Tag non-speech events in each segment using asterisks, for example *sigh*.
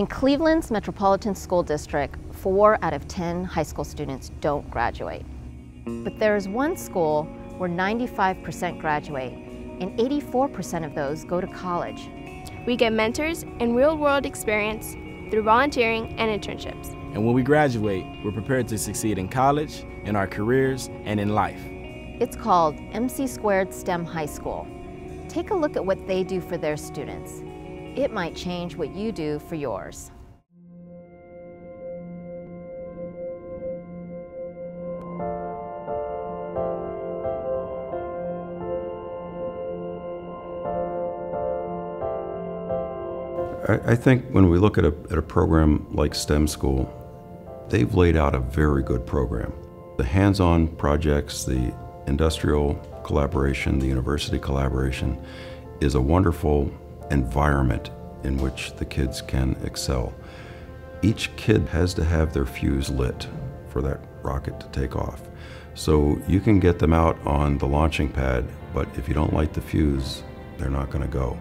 In Cleveland's Metropolitan School District, four out of 10 high school students don't graduate. But there is one school where 95% graduate and 84% of those go to college. We get mentors and real-world experience through volunteering and internships. And when we graduate, we're prepared to succeed in college, in our careers, and in life. It's called MC Squared STEM High School. Take a look at what they do for their students. It might change what you do for yours. I, think when we look at a, at a program like STEM School, they've laid out a very good program. The hands-on projects, the industrial collaboration, the university collaboration is a wonderful environment in which the kids can excel. Each kid has to have their fuse lit for that rocket to take off. So you can get them out on the launching pad, but if you don't light the fuse, they're not going to go.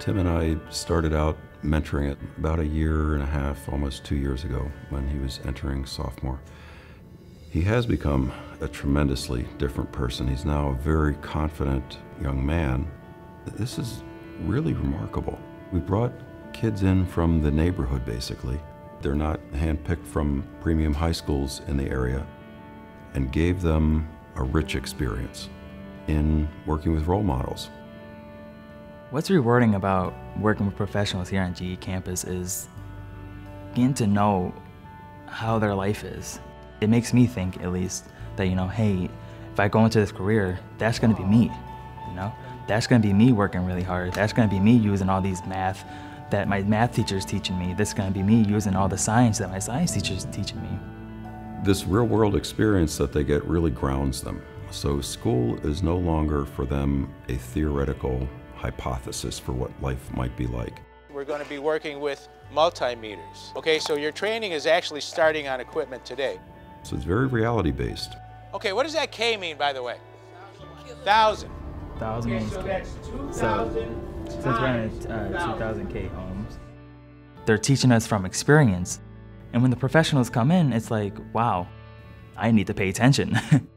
Tim and I started out mentoring it about a year and a half, almost two years ago, when he was entering sophomore. He has become a tremendously different person. He's now a very confident young man. This is really remarkable. We brought kids in from the neighborhood, basically. They're not handpicked from premium high schools in the area and gave them a rich experience in working with role models. What's rewarding about working with professionals here on GE campus is getting to know how their life is. It makes me think, at least, that, you know, hey, if I go into this career, that's gonna be me, you know? That's gonna be me working really hard. That's gonna be me using all these math that my math teacher's teaching me. This is gonna be me using all the science that my science teacher's teaching me. This real world experience that they get really grounds them. So school is no longer for them a theoretical hypothesis for what life might be like. We're going to be working with multimeters. Okay, so your training is actually starting on equipment today. So it's very reality based. Okay, what does that K mean, by the way? Thousand. Thousand Okay, so that's 2,000 since we're times in uh, 2,000. 2000 K ohms, they're teaching us from experience. And when the professionals come in, it's like, wow, I need to pay attention. *laughs*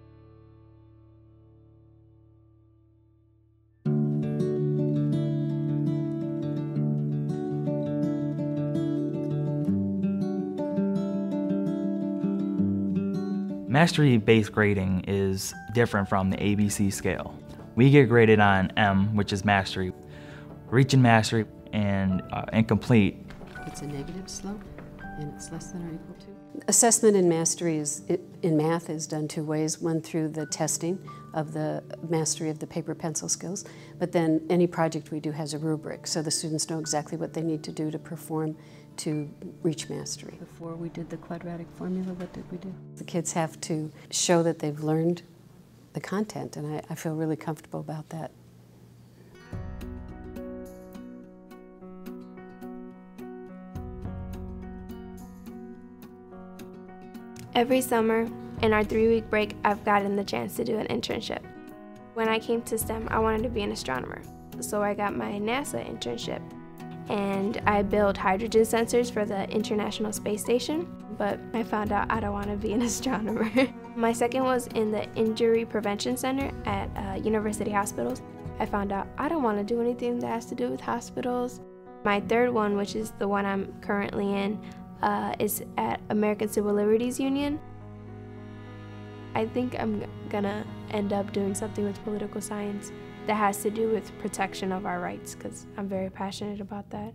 Mastery-based grading is different from the ABC scale. We get graded on M, which is mastery, reaching mastery, and uh, incomplete. It's a negative slope, and it's less than or equal to. Assessment in mastery is, in math is done two ways. One through the testing of the mastery of the paper pencil skills, but then any project we do has a rubric, so the students know exactly what they need to do to perform to reach mastery. Before we did the quadratic formula, what did we do? The kids have to show that they've learned the content, and I, I feel really comfortable about that. Every summer, in our three-week break, I've gotten the chance to do an internship. When I came to STEM, I wanted to be an astronomer, so I got my NASA internship. And I built hydrogen sensors for the International Space Station, but I found out I don't want to be an *laughs* astronomer. my second was in the Injury Prevention Center at uh, University Hospitals. I found out I don't want to do anything that has to do with hospitals. My third one, which is the one I'm currently in, uh, is at American Civil Liberties Union. I think I'm gonna end up doing something with political science that has to do with protection of our rights because I'm very passionate about that.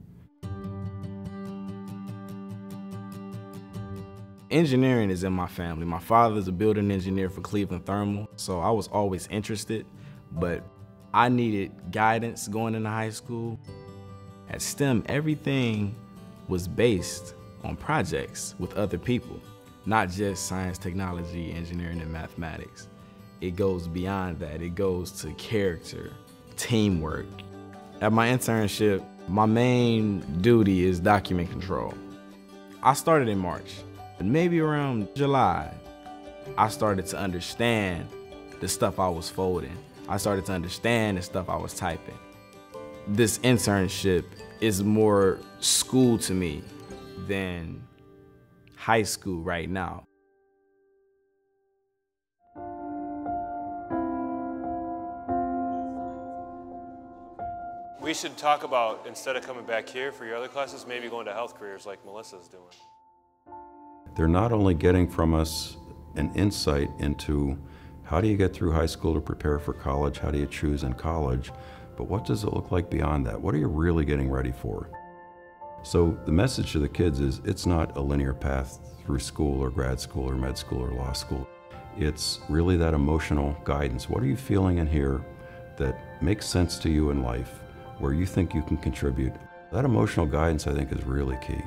Engineering is in my family. My father is a building engineer for Cleveland Thermal, so I was always interested, but I needed guidance going into high school. At STEM, everything was based on projects with other people, not just science, technology, engineering, and mathematics. It goes beyond that. It goes to character, teamwork. At my internship, my main duty is document control. I started in March, but maybe around July, I started to understand the stuff I was folding. I started to understand the stuff I was typing. This internship is more school to me than high school right now. We should talk about, instead of coming back here for your other classes, maybe going to health careers like Melissa's doing. They're not only getting from us an insight into how do you get through high school to prepare for college, how do you choose in college, but what does it look like beyond that? What are you really getting ready for? So the message to the kids is it's not a linear path through school or grad school or med school or law school. It's really that emotional guidance. What are you feeling in here that makes sense to you in life, where you think you can contribute? That emotional guidance, I think, is really key.